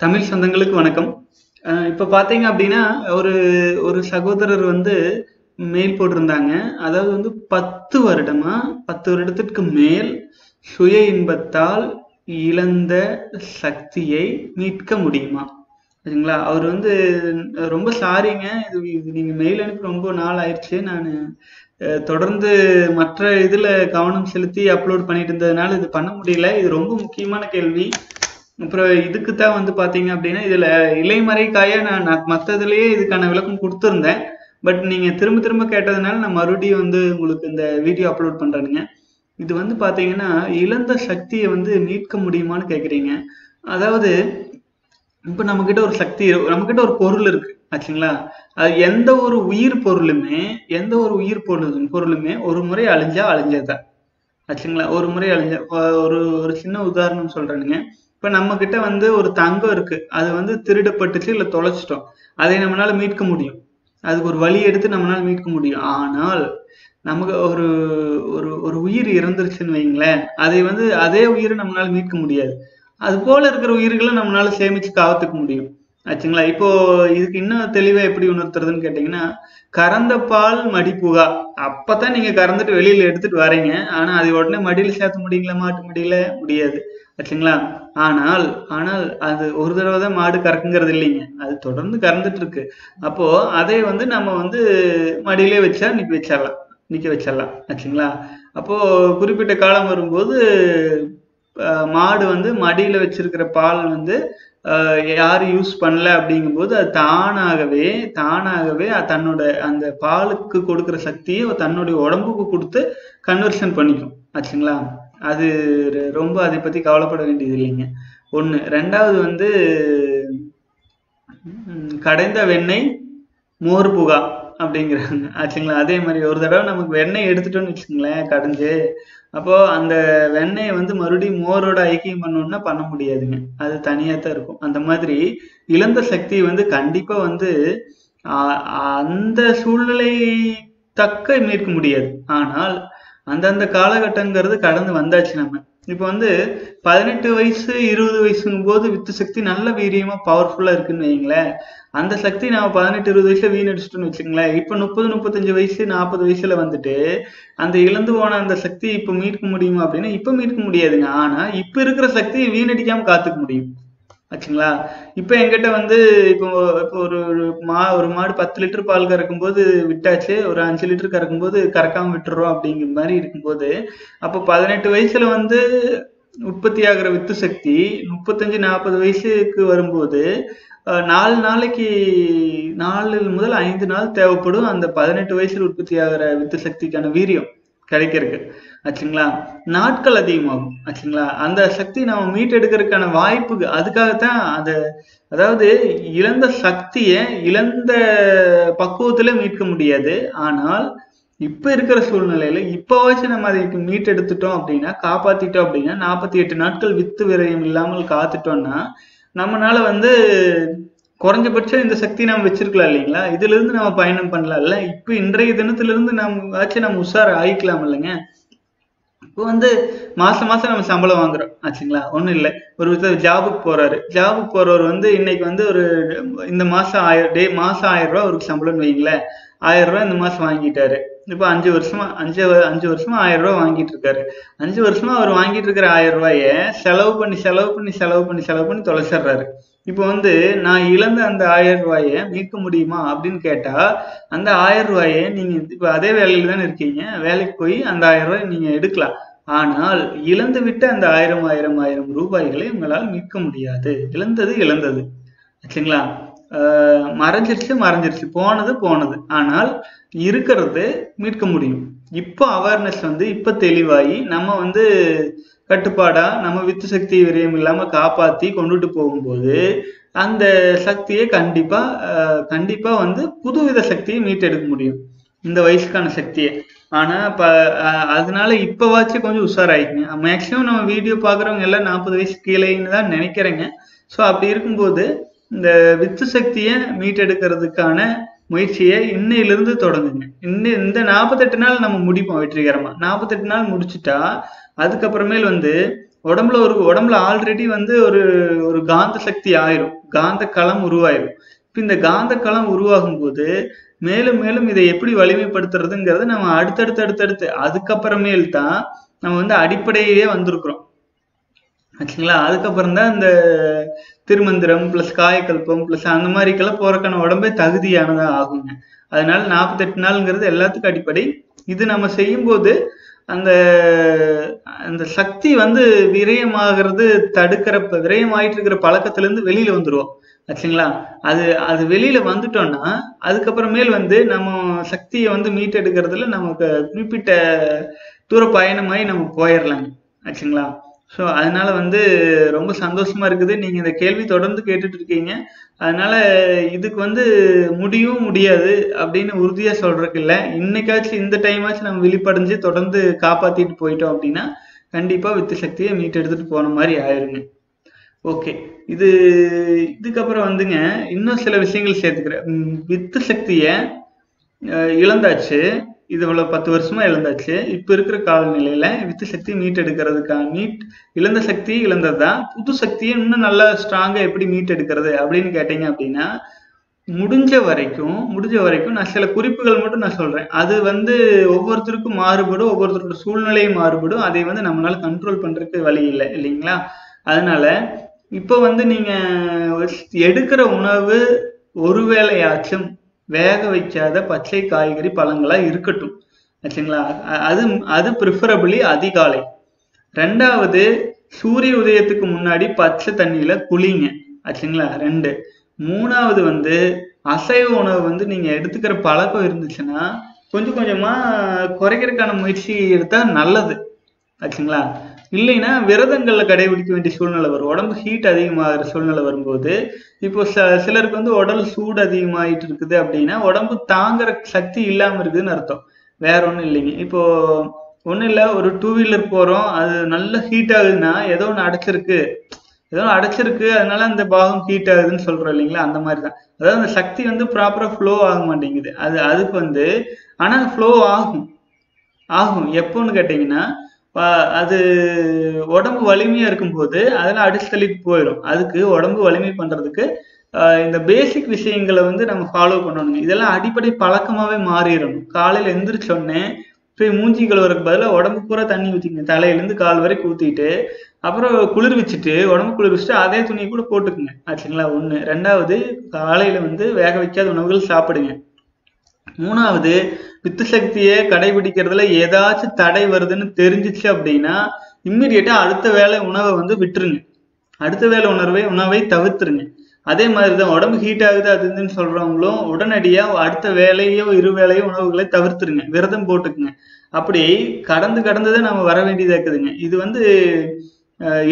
தமிழ் சொந்தங்களுக்கு வணக்கம். இப்போ இப்ப பாத்தீங்க அப்படின்னா ஒரு ஒரு சகோதரர் வந்து மெயில் போட்டிருந்தாங்க. அதாவது வந்து பத்து வருடமா பத்து வருடத்திற்கு மேல் சுய இன்பத்தால் இழந்த சக்தியை மீட்க முடியுமா? சரிங்களா? அவர் வந்து ரொம்ப சாரிங்க இது இது நீங்க மெயில் அனுப்பி ரொம்ப நாள் ஆயிடுச்சு. நான் தொடர்ந்து மற்ற இதுல கவனம் செலுத்தி அப்லோட் பண்ணிட்டு இருந்ததுனால இது பண்ண முடியல. இது ரொம்ப முக்கியமான கேள்வி. அப்புறம் இதுக்கு தான் வந்து பார்த்தீங்க அப்படின்னா இதுல இலைமறைக்காய நான் நான் மற்றதுலேயே இதுக்கான விளக்கம் கொடுத்துருந்தேன். பட் நீங்கள் திரும்ப திரும்ப கேட்டதுனால நான் மறுபடியும் வந்து உங்களுக்கு இந்த வீடியோ அப்லோட் பண்ணுறேனுங்க இது வந்து பார்த்தீங்கன்னா இழந்த சக்தியை வந்து மீட்க முடியுமான்னு கேட்குறீங்க அதாவது இப்போ நம்மக்கிட்ட ஒரு சக்தி நம்மக்கிட்ட ஒரு பொருள் இருக்கு ஆச்சுங்களா? அது எந்த ஒரு உயிர் பொருளுமே எந்த ஒரு உயிர் பொருள் பொருளுமே ஒரு முறை அழிஞ்சா அழிஞ்சதுதான் ஆச்சுங்களா? ஒரு முறை அழிஞ்ச ஒரு ஒரு சின்ன உதாரணம் சொல்கிறேனுங்க இப்ப நம்ம கிட்ட வந்து ஒரு தங்கம் இருக்கு. அது வந்து திருடப்பட்டுச்சு இல்ல தொலைச்சிட்டோம். அதை நம்மளால மீட்க முடியும். அதுக்கு ஒரு வழி எடுத்து நம்மளால மீட்க முடியும். ஆனால் நமக்கு ஒரு ஒரு ஒரு உயிர் இறந்துருச்சுன்னு வைங்களேன் அதை வந்து அதே உயிரை நம்மளால மீட்க முடியாது. அது போல இருக்கிற உயிர்களை நம்மளால சேமிச்சு காவத்துக்க முடியும். ஆச்சுங்களா? இப்போ இதுக்கு இன்னும் தெளிவா எப்படி உணர்த்துறதுன்னு கேட்டீங்கன்னா கறந்த பால் மடிப்புகா அப்பதான் நீங்க கறந்துட்டு வெளியில எடுத்துட்டு வரீங்க. ஆனா அதை உடனே மடியில சேர்த்த முடியுங்களா? மாட்டு மடியில? முடியாது. ஆச்சுங்களா? ஆனால் ஆனால் அது ஒரு தடவை தான் மாடு கறக்குங்கிறது இல்லைங்க. அது தொடர்ந்து கறந்துட்டு இருக்கு. அப்போ அதை வந்து நம்ம வந்து மடியிலே வச்சா நிக்க வச்சிடலாம். நிக்க வச்சிடலாம். ஆச்சுங்களா? அப்போ குறிப்பிட்ட காலம் வரும்போது மாடு வந்து மடியில வச்சிருக்கிற பால் வந்து யாரும் யூஸ் பண்ணல அப்படிங்கும்போது அது தானாகவே தானாகவே தன்னோட அந்த பாலுக்கு கொடுக்குற சக்தியை தன்னுடைய உடம்புக்கு கொடுத்து கன்வர்ஷன் பண்ணிக்கும். ஆச்சுங்களா? அது ரொம்ப அதை பத்தி கவலைப்பட வேண்டியது இல்லைங்க. ஒண்ணு. ரெண்டாவது வந்து கடைந்த வெண்ணெய் மோர் புகா. அப்படிங்கிறாங்க. ஆச்சுங்களா? அதே மாதிரி ஒரு தடவை நமக்கு வெண்ணெய் எடுத்துட்டோம்னு வச்சுங்களேன் கடைஞ்சு. அப்போ அந்த வெண்ணெயை வந்து மறுபடியும் மோரோட ஐக்கியம் பண்ணணும்னா பண்ண முடியாதுங்க. அது தனியா தான் இருக்கும். அந்த மாதிரி இழந்த சக்தி வந்து கண்டிப்பா வந்து அந்த சூழ்நிலை தக்க மீட்க முடியாது. ஆனால் அந்தந்த காலகட்டங்கிறது கடந்து வந்தாச்சு நம்ம. இப்போ வந்து பதினெட்டு வயசு இருபது வயசுங்கும் போது வித்து சக்தி நல்ல வீரியமா பவர்ஃபுல்லா இருக்குன்னு வைங்களேன் அந்த சக்தி நம்ம பதினெட்டு இருபது வயசுல வீணடிச்சிட்டோம்னு வச்சுங்களேன் இப்ப முப்பது முப்பத்தஞ்சு வயசு நாற்பது வயசுல வந்துட்டு அந்த இழந்து போன அந்த சக்தி இப்ப மீட்க முடியுமா அப்படின்னா இப்ப மீட்க முடியாதுங்க. ஆனா இப்ப இருக்கிற சக்தியை வீணடிக்காம காத்துக்க முடியும். ஆச்சுங்களா? இப்போ எங்கிட்ட வந்து இப்போ இப்போ ஒரு மா ஒரு மாடு பத்து லிட்டர் பால் கறக்கும் போது விட்டாச்சு. ஒரு அஞ்சு லிட்டர் கறக்கும் போது கறக்காம விட்டுறோம் அப்படிங்கிற மாதிரி இருக்கும்போது அப்போ பதினெட்டு வயசுல வந்து உற்பத்தி ஆகிற வித்து சக்தி முப்பத்தஞ்சு நாற்பது வயசுக்கு வரும்போது நாலு நாளைக்கு நாலு முதல் ஐந்து நாள் தேவைப்படும். அந்த பதினெட்டு வயசுல உற்பத்தி ஆகிற வித்து சக்திக்கான வீரியம். கிடைக்கிறதுக்கு. ஆச்சுங்களா? நாட்கள் அதிகமாகும். ஆச்சுங்களா? அந்த சக்தி நம்ம மீட்டெடுக்கிறதுக்கான வாய்ப்பு அதுக்காகத்தான் அந்த அதாவது இழந்த சக்தியை இழந்த பக்குவத்துல மீட்க முடியாது. ஆனால் இப்ப இருக்கிற சூழ்நிலையில இப்பவாச்சும் நம்ம அதை மீட்டெடுத்துட்டோம் அப்படின்னா காப்பாத்திட்டோம் அப்படின்னா நாற்பத்தி எட்டு நாட்கள் வித்து விரயம் இல்லாமல் காத்துட்டோம்னா நம்மளால வந்து குறைஞ்சபட்சம் இந்த சக்தி நம்ம வச்சிருக்கலாம் இல்லைங்களா? இதுல இருந்து நம்ம பயணம் பண்ணலாம்ல இப்ப இன்றைய தினத்துல இருந்து நம்ம ஆச்சு நம்ம உஷார் ஆயிக்கலாம் இல்லைங்க. இப்போ வந்து மாசம் மாசம் நம்ம சம்பளம் வாங்குறோம் ஆச்சுங்களா? ஒன்றும் இல்லை. ஒரு ஜாபுக்கு போறாரு. ஜாபுக்கு போறவர் வந்து இன்னைக்கு வந்து ஒரு இந்த மாசம் ஆயிரம் டே மாசம் ஆயிரம் ரூபாய் அவருக்கு சம்பளம்னு வைங்களேன். ஆயிரம் ரூபாய் இந்த மாசம் வாங்கிட்டாரு. இப்போ அஞ்சு வருஷமா அஞ்சு அஞ்சு வருஷமா ஆயிரம் ரூபாய் வாங்கிட்டு இருக்காரு. அஞ்சு வருஷமா அவர் வாங்கிட்டு இருக்கிற ஆயிரம் ரூபாய செலவு பண்ணி செலவு பண்ணி செலவு பண்ணி செலவு பண்ணி தொலைச்சிடுறாரு. இப்போ வந்து நான் இழந்த அந்த ஆயிரம் ரூபாயை மீட்க முடியுமா அப்படின்னு கேட்டா அந்த ஆயிரம் ரூபாயை நீங்க இப்போ அதே வேலையில தானே இருக்கீங்க. வேலைக்கு போய் அந்த ஆயிரம் ரூபாய் நீங்க எடுக்கலாம். ஆனால் இழந்து விட்ட அந்த ஆயிரம் ஆயிரம் ஆயிரம் ரூபாய்களை உங்களால் மீட்க முடியாது. இழந்தது இழந்தது. ஆச்சுங்களா? மறைஞ்சிருச்சு மறைஞ்சிருச்சு. போனது போனது. ஆனால் இருக்கிறது மீட்க முடியும். இப்போ அவேர்னஸ் வந்து இப்போ தெளிவாகி நம்ம வந்து கட்டுப்பாடா? நம்ம வித்து சக்தி விரயம் இல்லாம காப்பாத்தி கொண்டுட்டு போகும்போது அந்த சக்தியை கண்டிப்பா கண்டிப்பா வந்து புதுவித சக்தியை மீட்டெடுக்க முடியும். இந்த வயசுக்கான சக்தியை. ஆனா இப்ப அதனால இப்பவாச்சும் கொஞ்சம் உஷாராயிக்குங்க மேக்சிமம் நம்ம வீடியோ பாக்குறவங்க எல்லாம் நாற்பது வயசு கீழேன்னு தான் நினைக்கிறேங்க. ஸோ அப்படி இருக்கும்போது இந்த வித்து சக்தியை மீட்டெடுக்கிறதுக்கான முயற்சியை இன்னையிலிருந்து தொடங்குங்க. இன்னும் இந்த நாற்பத்தெட்டு நாள் நம்ம முடிப்போம் வெற்றிகரமாக நாற்பத்தெட்டு நாள் முடிச்சுட்டா அதுக்கப்புறமேல் வந்து உடம்புல ஒரு உடம்புல ஆல்ரெடி வந்து ஒரு ஒரு காந்த சக்தி ஆயிரும். காந்த களம் உருவாயிரும். இப்போ இந்த காந்த களம் உருவாகும் போது மேலும் மேலும் இதை எப்படி வலிமைப்படுத்துறதுங்கிறது நம்ம அடுத்தடுத்து அடுத்தடுத்து அதுக்கப்புறமேல் தான் நம்ம வந்து அடிப்படையிலேயே வந்திருக்கிறோம். ஓகேங்களா? அதுக்கப்புறம் தான் இந்த திருமந்திரம் பிளஸ் காயக்கல்பம் பிளஸ் அந்த மாதிரிக்கெல்லாம் போறக்கான உடம்பே தகுதியானதா ஆகுங்க. அதனால நாற்பத்தெட்டு நாளுங்கிறது எல்லாத்துக்கும் அடிப்படை. இது நம்ம செய்யும்போது அந்த அந்த சக்தி வந்து விரயமாகிறது தடுக்கிறப்ப விரயமாயிட்டு இருக்கிற பழக்கத்துல இருந்து வெளியில வந்துருவோம். ஆச்சுங்களா? அது அது வெளியில வந்துட்டோம்னா அதுக்கப்புறமேல் வந்து நம்ம சக்தியை வந்து மீட்டெடுக்கிறதுல நமக்கு குறிப்பிட்ட தூர பயணமாயி நம்ம போயிடலாங்க. ஆச்சுங்களா? ஸோ அதனால வந்து ரொம்ப சந்தோஷமா இருக்குது. நீங்க இந்த கேள்வி தொடர்ந்து கேட்டுட்டு இருக்கீங்க. அதனால இதுக்கு வந்து முடியும் முடியாது அப்படின்னு உறுதியா சொல்றதுக்கு இல்லை. இன்னைக்காச்சும் இந்த டைமாச்சும் நம்ம விழிப்படைஞ்சு தொடர்ந்து காப்பாத்திட்டு போயிட்டோம் அப்படின்னா கண்டிப்பா வித்து சக்தியை மீட்டெடுத்துட்டு போன மாதிரி ஆயிருங்க. ஓகே இது இதுக்கப்புறம் வந்துங்க இன்னும் சில விஷயங்கள் சேர்த்துக்கிறேன். வித்து சக்தியை இழந்தாச்சு. இது இவ்வளவு பத்து வருஷமா இழந்தாச்சு. இப்ப இருக்கிற காலநிலையில வித்து சக்தி மீட்டெடுக்கிறதுக்கான மீட் இழந்த சக்தி இழந்ததுதான் புது சக்தியை இன்னும் நல்லா ஸ்ட்ராங்கா எப்படி மீட்டெடுக்கிறது அப்படின்னு கேட்டீங்க அப்படின்னா முடிஞ்ச வரைக்கும் முடிஞ்ச வரைக்கும் நான் சில குறிப்புகள் மட்டும் நான் சொல்றேன். அது வந்து ஒவ்வொருத்தருக்கும் மாறுபடும் ஒவ்வொருத்தரோட சூழ்நிலையும் மாறுபடும். அதை வந்து நம்மளால கண்ட்ரோல் பண்றதுக்கு வழி இல்லை இல்லைங்களா? அதனால இப்போ வந்து நீங்க எடுக்கிற உணவு ஒருவேளையாச்சும் வேக வைக்காத பச்சை காய்கறி பழங்களா இருக்கட்டும். ஆச்சுங்களா? அது அது ப்ரிஃபரபிளி அதிகாலை. ரெண்டாவது சூரிய உதயத்துக்கு முன்னாடி பச்சை தண்ணியில குளிங்க. ஆச்சுங்களா? ரெண்டு. மூணாவது வந்து அசைவ உணவு வந்து நீங்க எடுத்துக்கிற பழக்கம் இருந்துச்சுன்னா கொஞ்சம் கொஞ்சமா குறைக்கிறதுக்கான முயற்சி எடுத்தா நல்லது. ஆச்சுங்களா? இல்லைன்னா விரதங்களில் கடைபிடிக்க வேண்டிய சூழ்நிலை வரும். உடம்பு ஹீட் அதிகமாகிற சூழ்நிலை வரும்போது இப்போ ச சிலருக்கு வந்து உடல் சூடு அதிகமாகிட்டு இருக்குது அப்படின்னா உடம்பு தாங்குற சக்தி இல்லாமல் இருக்குதுன்னு அர்த்தம். வேற ஒன்றும் இல்லைங்க. இப்போ ஒன்றும் இல்லை ஒரு டூ வீலர் போகிறோம் அது நல்ல ஹீட் ஆகுதுன்னா ஏதோ ஒன்று அடைச்சிருக்கு. ஏதோ அடைச்சிருக்கு அதனால அந்த பாகம் ஹீட் ஆகுதுன்னு சொல்றோம் இல்லைங்களா? அந்த மாதிரி தான் அதாவது அந்த சக்தி வந்து ப்ராப்பரா ஃப்ளோ ஆக மாட்டேங்குது. அது அதுக்கு வந்து ஆனா ஃப்ளோ ஆகும். ஆகும். எப்போன்னு கேட்டீங்கன்னா அது உடம்பு வலிமையா இருக்கும்போது அதெல்லாம் அடிச்சு தள்ளிட்டு போயிடும் அதுக்கு உடம்பு வலிமை பண்றதுக்கு இந்த பேசிக் விஷயங்களை வந்து நம்ம ஃபாலோ பண்ணணுங்க. இதெல்லாம் அடிப்படை பழக்கமாவே மாறிடணும். காலையில எந்திரிச்சோடனே போய் மூஞ்சி கழுவுறதுக்கு பதிலாக உடம்பு பூரா தண்ணி ஊற்றிங்க தலையிலேருந்து கால் வரைக்கும் ஊற்றிட்டு அப்புறம் குளிர் வச்சுட்டு உடம்பு குளிர் வச்சுட்டு அதே துணியை கூட போட்டுக்குங்க. ஆச்சுங்களா? ஒண்ணு. ரெண்டாவது காலையில வந்து வேக வைக்காத உணவுகள் சாப்பிடுங்க. மூணாவது பித்து சக்தியை கடைபிடிக்கிறதுல ஏதாச்சும் தடை வருதுன்னு தெரிஞ்சிச்சு அப்படின்னா இம்மிடியட்டா அடுத்த வேலை உணவை வந்து விட்டுருங்க. அடுத்த வேலை உணர்வை உணவை தவிர்த்துருங்க. அதே மாதிரி தான் உடம்பு ஹீட் ஆகுது அது இதுன்னு சொல்றவங்களும் உடனடியா அடுத்த வேலையோ இரு வேலையோ உணவுகளை தவிர்த்துருங்க. விரதம் போட்டுக்குங்க. அப்படி கடந்து கடந்து தான் நம்ம வர வேண்டியதா இருக்குதுங்க. இது வந்து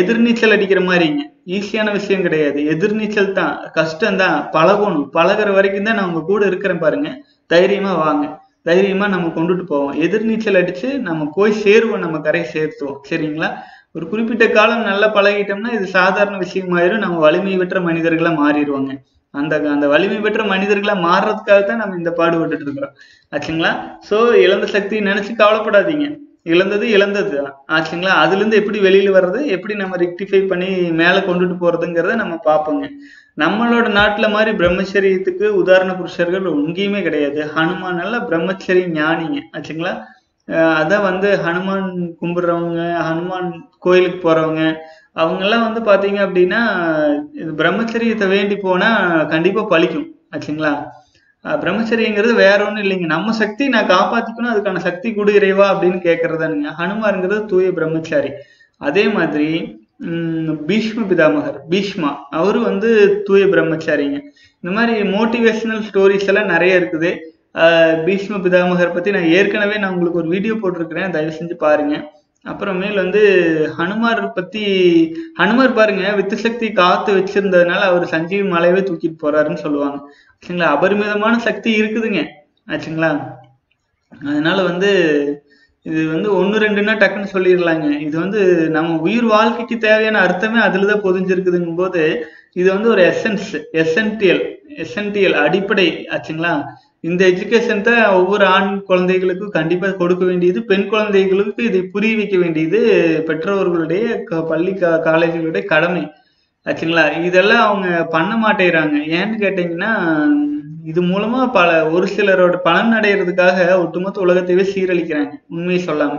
எதிர்நீச்சல் அடிக்கிற மாதிரிங்க. ஈஸியான விஷயம் கிடையாது. எதிர்நீச்சல் தான் கஷ்டம் தான் பழகணும். பழகுற வரைக்கும் தான் நான் உங்க கூட இருக்கிறேன் பாருங்க. தைரியமா வாங்க. தைரியமா நம்ம கொண்டுட்டு போவோம். எதிர்நீச்சல் அடிச்சு நம்ம போய் சேருவோம் நம்ம கரை சேர்த்துவோம். சரிங்களா? ஒரு குறிப்பிட்ட காலம் நல்லா பழகிட்டோம்னா இது சாதாரண விஷயமாயிரும். நம்ம வலிமை பெற்ற மனிதர்களா மாறிடுவாங்க. அந்த அந்த வலிமை பெற்ற மனிதர்களா மாறுறதுக்காக தான் நம்ம இந்த பாடுபட்டு இருக்கிறோம். ஆச்சுங்களா? சோ இழந்த சக்தி நினைச்சு கவலைப்படாதீங்க. இழந்தது இழந்தது. ஆச்சுங்களா? அதுல இருந்து எப்படி வெளியில வர்றது? எப்படி நம்ம ரெக்டிஃபை பண்ணி மேல கொண்டுட்டு போறதுங்கிறத நம்ம பார்ப்போங்க. நம்மளோட நாட்டுல மாதிரி பிரம்மச்சரியத்துக்கு உதாரண புருஷர்கள் எங்கேயுமே கிடையாது. ஹனுமான் எல்லாம் பிரம்மச்சரி ஞானிங்க. ஆச்சுங்களா? அஹ் அதான் வந்து ஹனுமான் கும்பிடுறவங்க ஹனுமான் கோயிலுக்கு போறவங்க அவங்க எல்லாம் வந்து பாத்தீங்க அப்படின்னா இது பிரம்மச்சரியத்தை வேண்டி போனா கண்டிப்பா பழிக்கும். ஆச்சுங்களா? பிரம்மச்சரியங்கிறது வேற ஒன்றும் இல்லைங்க. நம்ம சக்தி நான் காப்பாத்திக்கணும் அதுக்கான சக்தி கொடு இறைவா அப்படின்னு கேட்கறதானுங்க ஹனுமாருங்கிறது தூய பிரம்மச்சாரி. அதே மாதிரி பீஷ்ம பிதாமகர் பீஷ்மா அவரு வந்து தூய பிரம்மச்சாரிங்க. இந்த மாதிரி மோட்டிவேஷனல் ஸ்டோரிஸ் எல்லாம் நிறைய இருக்குது. பீஷ்ம பிதாமகர் பத்தி நான் ஏற்கனவே நான் உங்களுக்கு ஒரு வீடியோ போட்டிருக்கிறேன். தயவு செஞ்சு பாருங்க. அப்புறமேல் வந்து ஹனுமார் பத்தி ஹனுமார் பாருங்க வித்து சக்தி காத்து வச்சிருந்ததுனால அவர் சஞ்சீவி மலையவே தூக்கிட்டு போறாருன்னு சொல்லுவாங்க. ஆச்சுங்களா? அபரிமிதமான சக்தி இருக்குதுங்க. ஆச்சுங்களா? அதனால வந்து இது வந்து ஒன்று ரெண்டுன்னா டக்குன்னு சொல்லிடலாங்க. இது வந்து நம்ம உயிர் வாழ்க்கைக்கு தேவையான அர்த்தமே அதுலதான் பொதிஞ்சிருக்குதுங்கும் போது இது வந்து ஒரு எசன்ஸ் எசென்டியல் எசென்டியல் அடிப்படை. ஆச்சுங்களா? இந்த எஜுகேஷன் தான் ஒவ்வொரு ஆண் குழந்தைகளுக்கும் கண்டிப்பா கொடுக்க வேண்டியது பெண் குழந்தைகளுக்கு இதை புரிய வைக்க வேண்டியது பெற்றோர்களுடைய க- பள்ளி கா- காலேஜுகளுடைய கடமை. ஆச்சுங்களா? இதெல்லாம் அவங்க பண்ண மாட்டேங்கிறாங்க ஏன்னு கேட்டீங்கன்னா இது மூலமா பல ஒரு சிலரோட பலன் அடைகிறதுக்காக ஒட்டுமொத்த உலகத்தையே சீரழிக்கிறாங்க. உண்மையை சொல்லாம.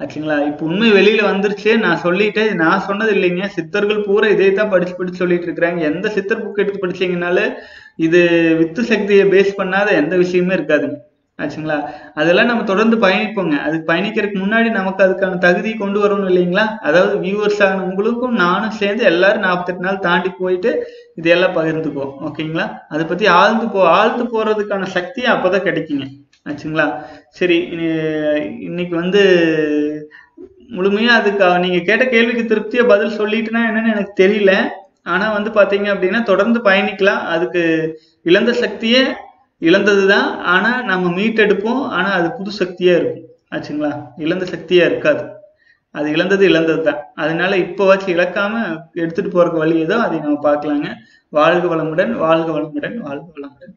ஆச்சுங்களா? இப்ப உண்மை வெளியில வந்துருச்சு. நான் சொல்லிட்டேன். நான் சொன்னது இல்லைங்க. சித்தர்கள் பூரா இதே தான் படிச்சு படிச்சு சொல்லிட்டு இருக்கிறாங்க. எந்த சித்தர் புக் எடுத்து படிச்சீங்கனாலும் இது வித்து சக்தியை பேஸ் பண்ணாத எந்த விஷயமே இருக்காதுங்க. ஆச்சுங்களா? அதெல்லாம் நம்ம தொடர்ந்து பயணிப்போங்க. அது பயணிக்கிறதுக்கு முன்னாடி நமக்கு அதுக்கான தகுதி கொண்டு வரணும் இல்லைங்களா? அதாவது வியூவர்ஸ் ஆன உங்களுக்கும் நானும் சேர்ந்து எல்லாரும் நாற்பத்தெட்டு நாள் தாண்டி போயிட்டு இதையெல்லாம் பகிர்ந்துக்குவோம். ஓகேங்களா? அதை பத்தி ஆழ்ந்து போ ஆழ்ந்து போறதுக்கான சக்தி அப்பதான் கிடைக்குங்க. ஆச்சுங்களா? சரி இன்னைக்கு வந்து முழுமையாக அதுக்கு நீங்கள் கேட்ட கேள்விக்கு திருப்தியாக பதில் சொல்லிட்டுனா என்னன்னு எனக்கு தெரியல. ஆனால் வந்து பார்த்தீங்க அப்படின்னா தொடர்ந்து பயணிக்கலாம். அதுக்கு இழந்த சக்தியே இழந்தது தான் ஆனால் நம்ம மீட்டெடுப்போம். ஆனால் அது புது சக்தியாக இருக்கும். ஆச்சுங்களா? இழந்த சக்தியாக இருக்காது. அது இழந்தது இழந்தது தான் அதனால இப்போ வச்சு இழக்காம எடுத்துட்டு போறதுக்கு வழி ஏதோ அதை நம்ம பார்க்கலாங்க. வாழ்க வளமுடன் வாழ்க வளமுடன் வாழ்க வளமுடன்.